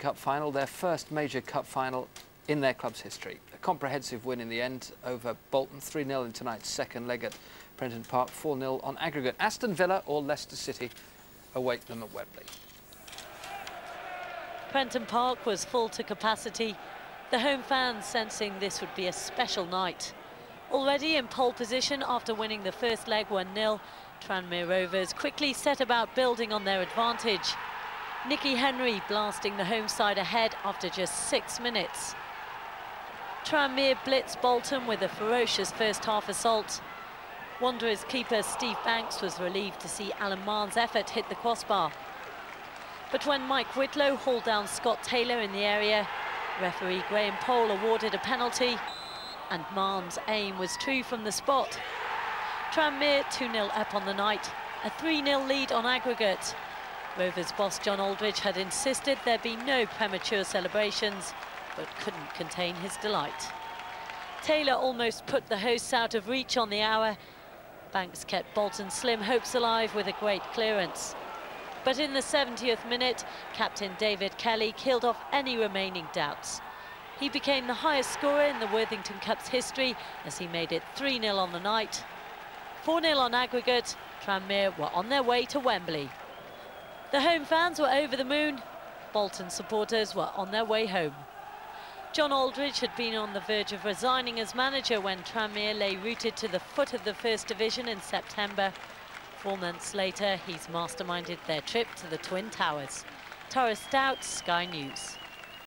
Cup final, their first major cup final in their club's history. A comprehensive win in the end over Bolton, 3-0 in tonight's second leg at Prenton Park, 4-0 on aggregate. Aston Villa or Leicester City await them at Wembley. Prenton Park was full to capacity. The home fans sensing this would be a special night. Already in pole position after winning the first leg 1-0, Tranmere Rovers quickly set about building on their advantage. Nicky Henry blasting the home side ahead after just six minutes. Tranmere blitz Bolton with a ferocious first half assault. Wanderers keeper Steve Banks was relieved to see Alan Mahon's effort hit the crossbar. But when Mike Whitlow hauled down Scott Taylor in the area, referee Graham Poll awarded a penalty and Mahon's aim was true from the spot. Tranmere 2-0 up on the night, a 3-0 lead on aggregate. Rovers boss John Aldridge had insisted there be no premature celebrations, but couldn't contain his delight. Taylor almost put the hosts out of reach on the hour. Banks kept Bolton slim hopes alive with a great clearance. But in the 70th minute, captain David Kelly killed off any remaining doubts. He became the highest scorer in the Worthington Cup's history as he made it 3-0 on the night. 4-0 on aggregate, Tranmere were on their way to Wembley. The home fans were over the moon. Bolton supporters were on their way home. John Aldridge had been on the verge of resigning as manager when Tranmere lay rooted to the foot of the First Division in September. Four months later, he's masterminded their trip to the Twin Towers. Tara Stout, Sky News.